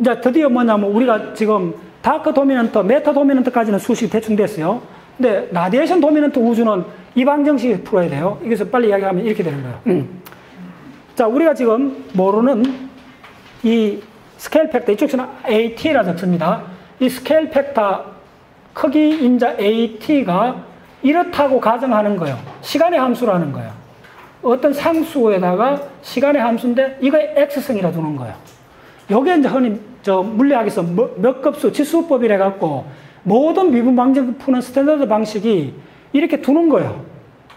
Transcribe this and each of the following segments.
이제 드디어 뭐냐면 우리가 지금 dark dominant, matter dominant까지는 수식이 대충 됐어요. 근데 radiation dominant 우주는 이 방정식 풀어야 돼요. 이것을 빨리 이야기하면 이렇게 되는 거예요. 음. 자, 우리가 지금 모르는 이 scale factor, 이쪽에서는 AT라 적습니다. 이 scale factor 크기 인자 AT가 이렇다고 가정하는 거예요. 시간의 함수라는 거예요. 어떤 상수에다가 시간의 함수인데 이거에 X승이라 두는 거예요. 요게 이제 흔히 저 물리학에서 뭐, 멱급수 지수법이라 갖고 모든 미분 방정 푸는 standard 방식이 이렇게 두는 거예요.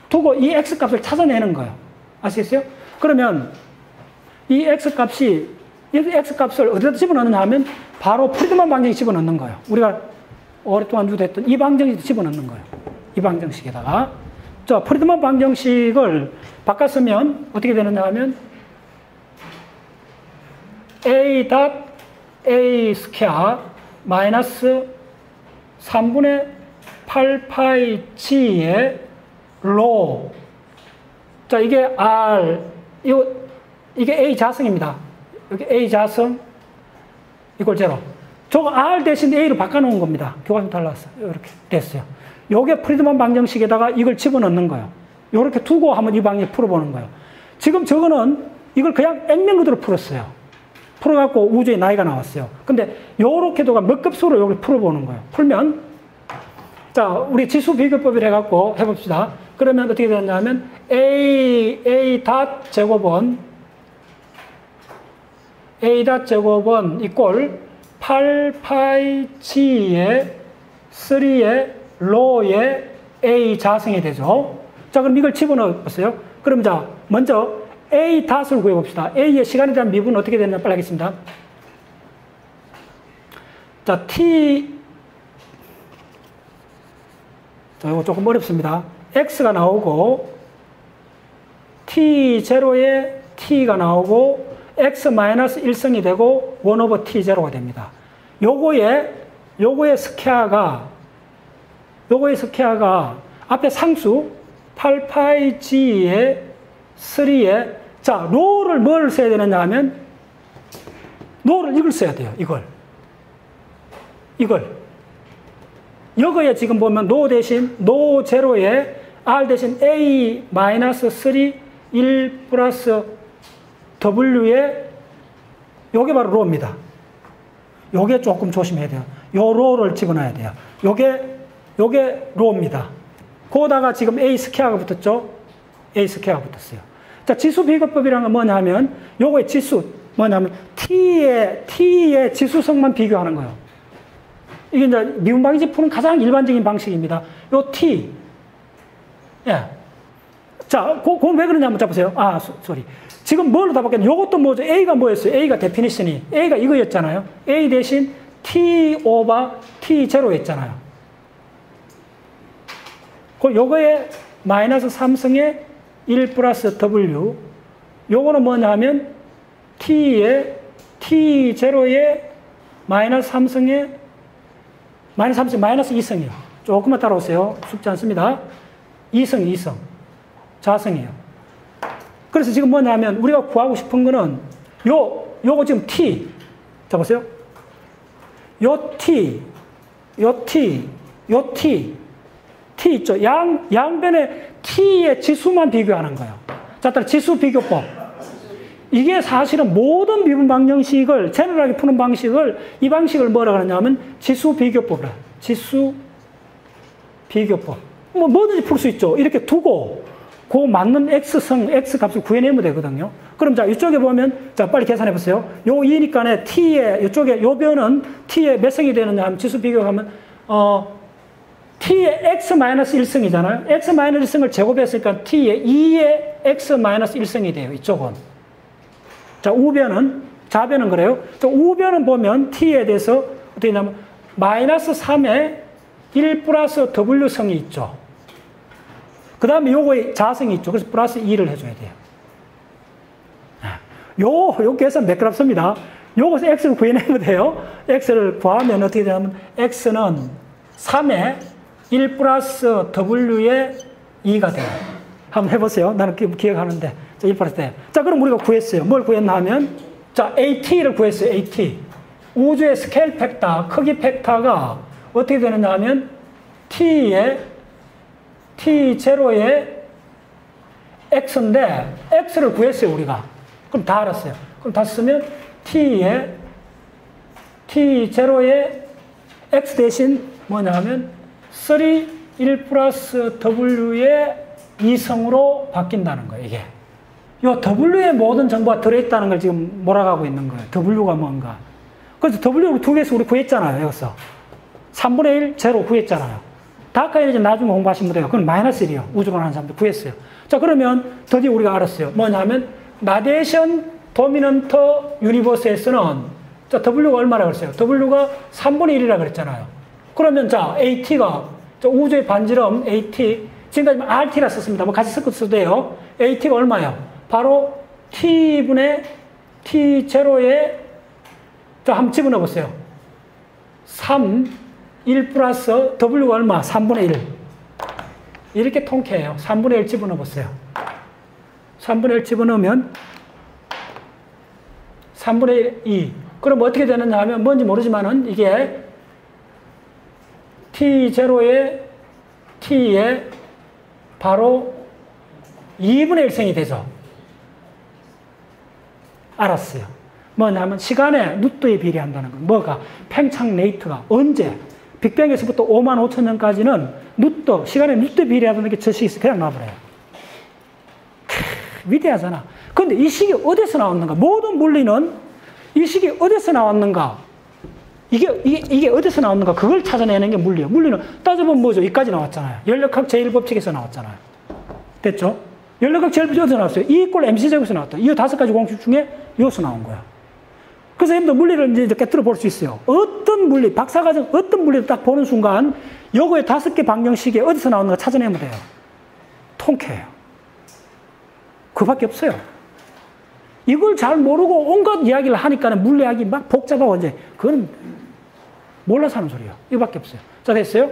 두고 이 x 값을 찾아내는 거예요. 아시겠어요? 그러면 이 x 값이 이 x 값을 어디다 집어넣느냐 하면 바로 프리드만 방정에 집어넣는 거예요. 우리가 오랫동안 유도했던 이 방정식에 집어넣는 거예요. 이 방정식에다가. 자, 프리드만 방정식을 바꿨으면 어떻게 되느냐 하면 a dot a square 마이너스 3분의 8파이 g의 로. 자, 이게 r, 이거, 이게 a 자승입니다. 여기 a 자승 이걸 제로. 저거 r 대신 a로 바꿔놓은 겁니다. 교과서 달랐어. 이렇게 됐어요. 요게 프리드만 방정식에다가 이걸 집어넣는 거예요. 이렇게 두고 한번 이 방식 풀어보는 거예요. 지금 저거는 이걸 그냥 액면 그대로 풀었어요. 풀어갖고 우주의 나이가 나왔어요. 근데 요렇게도가 몇 급수로 여기 풀어보는 거예요. 풀면, 자, 우리 지수 비교법을 해갖고 해봅시다. 그러면 어떻게 되냐면, A, A 닷 제곱은, A 닷 제곱은 이꼴 8파이 G의 3의 로의 A 자성이 되죠. 자, 그럼 이걸 집어넣어 보세요. 그럼 자, 먼저 A 닷을 구해봅시다. A의 시간에 대한 미분은 어떻게 되느냐 빨리 하겠습니다. 자, T. 자, 이거 조금 어렵습니다. X가 나오고, T0에 T가 나오고, X-1성이 되고, 1 over T0가 됩니다. 요거에, 요거의 스퀘어가, 요거의 스퀘어가 앞에 상수 8파이 G의 3에 자, 로를 뭘 써야 되느냐 하면 로를 이걸 써야 돼요. 이걸. 이걸. 여기에 지금 보면 로 대신 로 제로에 R 대신 A 마이너스 3 1 플러스 W에 요게 바로 로입니다. 요게 조금 조심해야 돼요. 요 로를 집어넣어야 돼요. 요게 요게 로입니다. 거기다가 지금 A 스퀘어가 붙었죠? A 스퀘어가 붙었어요. 자, 지수 비교법이라는 건 뭐냐 하면 요거의 지수 뭐냐면 T의 T의 지수승만 비교하는 거예요. 이게 이제 미분방정 푸는 가장 일반적인 방식입니다. 요 T. 예. 자, 그, 그왜 그러냐 한번 잡보세요. 아, 소 리. 지금 뭘로 다 바뀌었냐. 요것도 뭐죠? A가 뭐였어요? A가 데피니션이. A가 이거였잖아요. A 대신 T 오버 T 제로 였잖아요. 그 요거에 마이너스 3승에 1 플러스 W. 요거는 뭐냐 하면 T에 T0에 마이너스 3승에 마이너스 3승, 마이너스 2승이에요. 조금만 따라오세요. 쉽지 않습니다. 2승, 2승. 자승이에요. 그래서 지금 뭐냐면 우리가 구하고 싶은 거는 요, 요거 지금 T. 자, 보세요. 요 T, 요 T, 요 T. T 있죠. 양, 양변에 T의 지수만 비교하는 거예요. 자, 따라 지수 비교법. 이게 사실은 모든 미분 방정식을, 제너럴하게 푸는 방식을, 이 방식을 뭐라 그러냐면 지수 비교법이라. 지수 비교법. 뭐 뭐든지 풀 수 있죠. 이렇게 두고, 그 맞는 X성, X 값을 구해내면 되거든요. 그럼 자, 이쪽에 보면, 자, 빨리 계산해 보세요. 요 2니까네 T의, 이쪽에, 요 변은 T의 몇 성이 되느냐 하면 지수 비교하면, 어, t의 x-1승이잖아요. x-1승을 제곱했으니까 t의 2의 x-1승이 돼요. 이쪽은. 자, 우변은, 좌변은 그래요. 자, 우변은 보면 t에 대해서 어떻게 되냐면 마이너스 3의 1 플러스 w성이 있죠. 그 다음에 요거에 자성이 있죠. 그래서 플러스 2를 해줘야 돼요. 요, 요 계산 매끄럽습니다. 요것을 x를 구해내면 돼요. x를 구하면 어떻게 되냐면 x는 3의 1 플러스 W의 2가 돼요. 한번 해보세요. 나는 기억하는데. 자, 1 플러스 돼. 자, 그럼 우리가 구했어요. 뭘 구했나 하면, 자, AT를 구했어요. AT. 우주의 scale factor, 크기 factor가 어떻게 되느냐 하면 t의 t0의 x인데 x를 구했어요 우리가. 그럼 다 알았어요. 그럼 다 쓰면 t의 t0의 x 대신 뭐냐 하면 3, 1 플러스 w의 2승으로 바뀐다는 거예요, 이게. 요 w의 모든 정보가 들어있다는 걸 지금 몰아가고 있는 거예요. w가 뭔가. 그래서 w를 두 개에서 우리 구했잖아요, 여기서. 3분의 1, 제로 구했잖아요. dark energy 나중에 공부하시면 돼요. 그건 마이너스 1이요. 우주론 하는 사람들 구했어요. 자, 그러면 드디어 우리가 알았어요. 뭐냐면, radiation dominant universe에서는 자, W가 얼마나 그랬어요? W가 3분의 1이라 그랬잖아요. 그러면 자, AT가 우주의 반지름 AT 지금까지 RT라 썼습니다. 뭐 같이 섞어 써도 돼요. AT가 얼마예요? 바로 T분의 T0에 자, 한번 집어넣어 보세요. 3, 1 플러스 W가 얼마? 3분의 1. 이렇게 통쾌해요. 3분의 1 집어넣어 보세요. 3분의 1 집어넣으면 3분의 2. 그럼 어떻게 되느냐 하면 뭔지 모르지만은 이게 T0에 T에 바로 2분의 1승이 되죠. 알았어요. 뭐냐면 시간에 루트에 비례한다는 거. 뭐가? 팽창 rate가 언제? 빅뱅에서부터 5만 5천 년까지는 루트, 시간에 루트 비례하다는 게 저 식이. 그냥 놔버려요. 크, 위대하잖아. 근데 이 식이 어디서 나왔는가? 모든 물리는 이 식이 어디서 나왔는가? 이게, 이게, 이게 어디서 나왔는가? 그걸 찾아내는 게 물리예요. 물리는 따져보면 뭐죠? 이까지 나왔잖아요. 연력학 제1법칙에서 나왔잖아요. 됐죠? 연력학 제1법칙 어디서 나왔어요? E 이꼴 MC제곱에서 나왔다. 이 다섯 가지 공식 중에 여기서 나온 거야. 그래서 여러분들 물리를 이제 이렇게 들어볼 수 있어요. 어떤 물리, 박사과정 어떤 물리를 딱 보는 순간 요거의 다섯 개 방정식이 어디서 나오는가 찾아내면 돼요. 통쾌해요. 그 밖에 없어요. 이걸 잘 모르고 온갖 이야기를 하니까는 물리학이 막 복잡하고 이제 그건 몰라서 하는 소리예요. 이거밖에 없어요. 자, 됐어요?